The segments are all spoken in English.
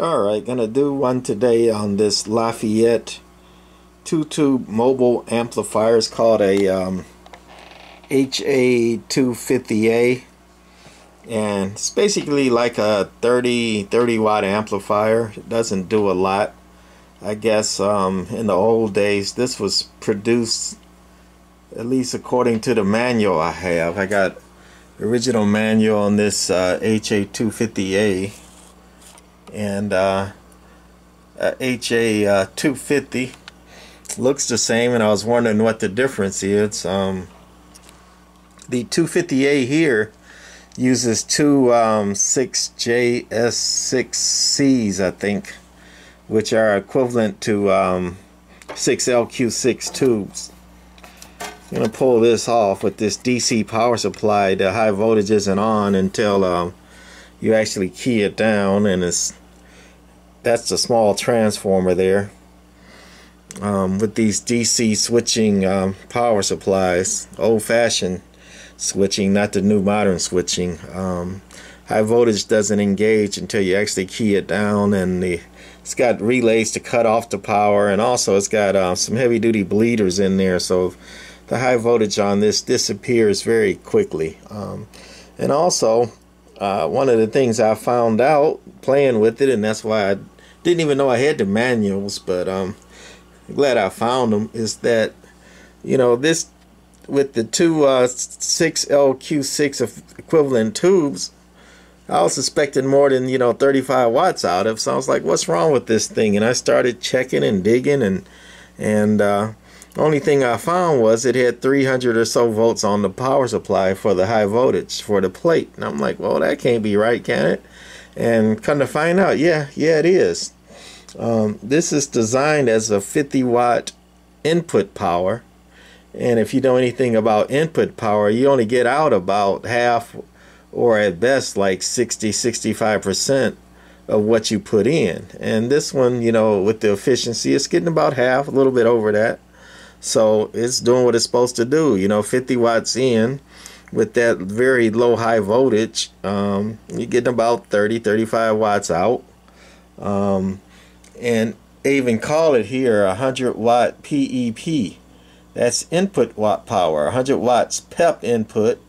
Alright, gonna do one today on this Lafayette two-tube mobile amplifier. It's called a um, HA250A and it's basically like a 30 30 watt amplifier. It doesn't do a lot. I guess um, in the old days this was produced at least according to the manual I have. I got original manual on this uh, HA250A and uh, uh, HA250 looks the same and I was wondering what the difference is. Um, the 250A here uses two um, 6JS6Cs I think which are equivalent to um, 6LQ6 tubes I'm going to pull this off with this DC power supply the high voltage isn't on until um, you actually key it down and it's that's the small transformer there um, with these DC switching um, power supplies old-fashioned switching not the new modern switching um, high voltage doesn't engage until you actually key it down and the it's got relays to cut off the power and also it's got uh, some heavy-duty bleeders in there so the high voltage on this disappears very quickly um, and also uh, one of the things I found out playing with it, and that's why I didn't even know I had the manuals, but um, glad I found them, is that, you know, this, with the two uh, 6LQ6 equivalent tubes, I was expecting more than, you know, 35 watts out of, so I was like, what's wrong with this thing? And I started checking and digging, and, and, uh, only thing I found was it had 300 or so volts on the power supply for the high voltage for the plate. And I'm like, well, that can't be right, can it? And come to find out, yeah, yeah, it is. Um, this is designed as a 50 watt input power. And if you know anything about input power, you only get out about half or at best like 60, 65% of what you put in. And this one, you know, with the efficiency, it's getting about half, a little bit over that. So it's doing what it's supposed to do. You know, 50 watts in with that very low high voltage, um, you're getting about 30, 35 watts out. Um, and they even call it here 100 watt PEP. That's input watt power, 100 watts PEP input.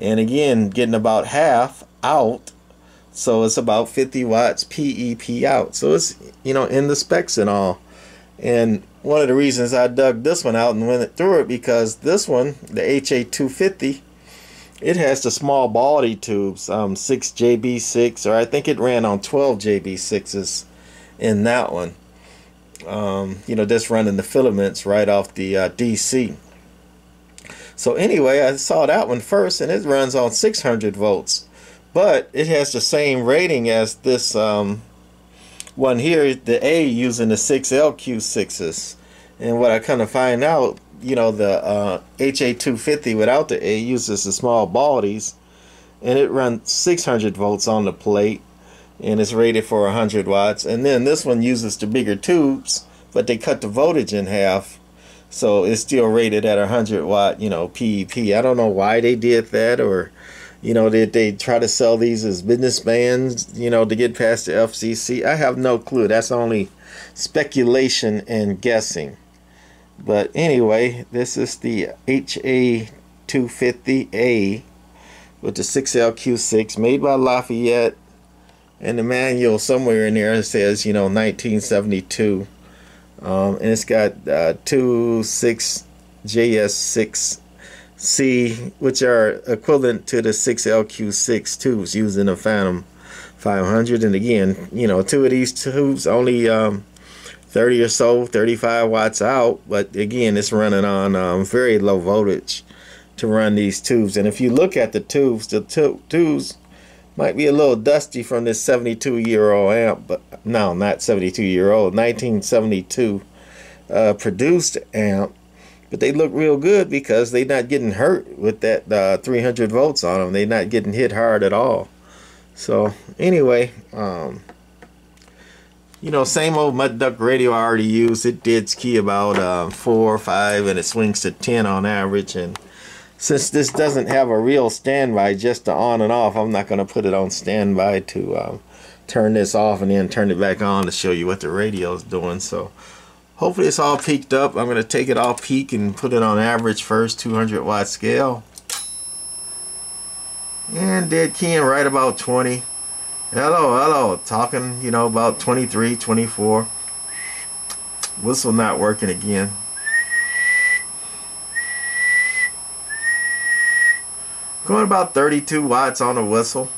And again, getting about half out. So it's about 50 watts PEP out. So it's, you know, in the specs and all. And one of the reasons I dug this one out and went through it because this one, the HA250, it has the small body tubes, um, 6 JB6, or I think it ran on 12 JB6s in that one. Um, you know, just running the filaments right off the uh, DC. So anyway, I saw that one first, and it runs on 600 volts, but it has the same rating as this um, one here, the A using the 6LQ6s. And what I kind of find out, you know, the uh, HA250 without the A uses the small bodies and it runs 600 volts on the plate and it's rated for 100 watts. And then this one uses the bigger tubes, but they cut the voltage in half. So it's still rated at 100 watt, you know, PEP. I don't know why they did that or you know, did they try to sell these as business bands, you know, to get past the FCC? I have no clue. That's only speculation and guessing. But anyway, this is the HA250A with the 6LQ6 made by Lafayette. And the manual somewhere in there says, you know, 1972. Um, and it's got uh, two 6JS6 C, which are equivalent to the 6LQ6 tubes used in the Phantom 500. And again, you know, two of these tubes only um, 30 or so, 35 watts out. But again, it's running on um, very low voltage to run these tubes. And if you look at the tubes, the tubes might be a little dusty from this 72 year old amp, but no, not 72 year old, 1972 uh, produced amp but they look real good because they're not getting hurt with that uh, 300 volts on them. They're not getting hit hard at all. So anyway, um, you know, same old mud duck radio I already used. It did key about uh, four or five, and it swings to 10 on average. And since this doesn't have a real standby, just to on and off, I'm not going to put it on standby to uh, turn this off and then turn it back on to show you what the radio is doing. So hopefully it's all peaked up. I'm going to take it all peak and put it on average first 200 watt scale. And dead keying right about 20. Hello, hello. Talking, you know, about 23, 24. Whistle not working again. Going about 32 watts on the whistle.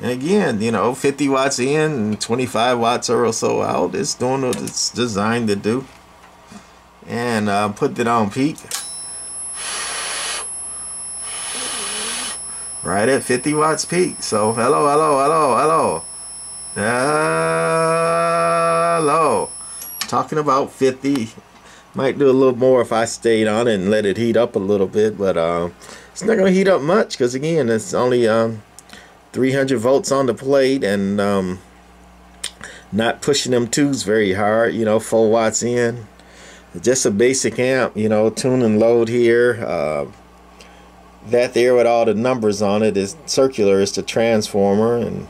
And again, you know, 50 watts in and 25 watts or so out. It's doing what it's designed to do. And uh, put it on peak. Right at 50 watts peak. So, hello, hello, hello, hello. Hello. Talking about 50. Might do a little more if I stayed on it and let it heat up a little bit. But uh, it's not going to heat up much because, again, it's only... Um, 300 volts on the plate and um, not pushing them tubes very hard you know 4 watts in just a basic amp you know tune and load here uh, that there with all the numbers on it is circular is the transformer and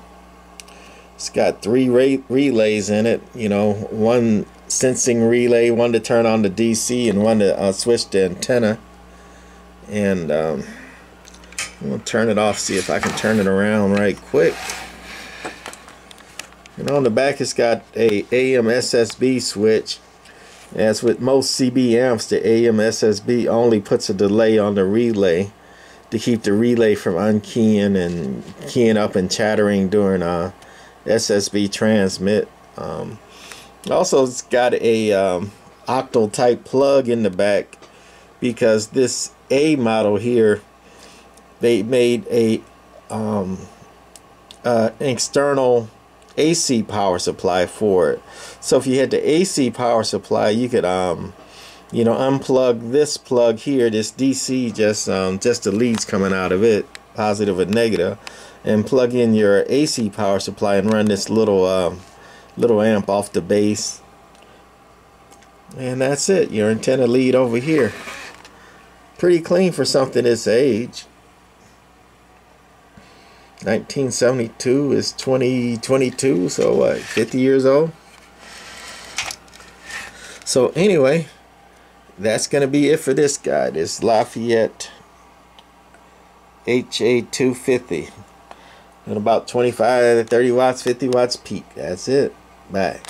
it's got three re relays in it you know one sensing relay one to turn on the DC and one to uh, switch the antenna and um, I'm to turn it off, see if I can turn it around right quick. And on the back it's got a AM SSB switch. As with most CB amps, the AM SSB only puts a delay on the relay to keep the relay from unkeying and keying up and chattering during a uh, SSB transmit. Um, also, it's got a um, octal type plug in the back because this A model here they made a um, uh, external AC power supply for it. So if you had the AC power supply, you could um, you know unplug this plug here, this DC, just um, just the leads coming out of it, positive and negative, and plug in your AC power supply and run this little uh, little amp off the base. And that's it. Your antenna lead over here. Pretty clean for something this age. 1972 is 2022, so what, 50 years old? So anyway, that's going to be it for this guy, this Lafayette HA250. And about 25 to 30 watts, 50 watts peak. That's it. Bye.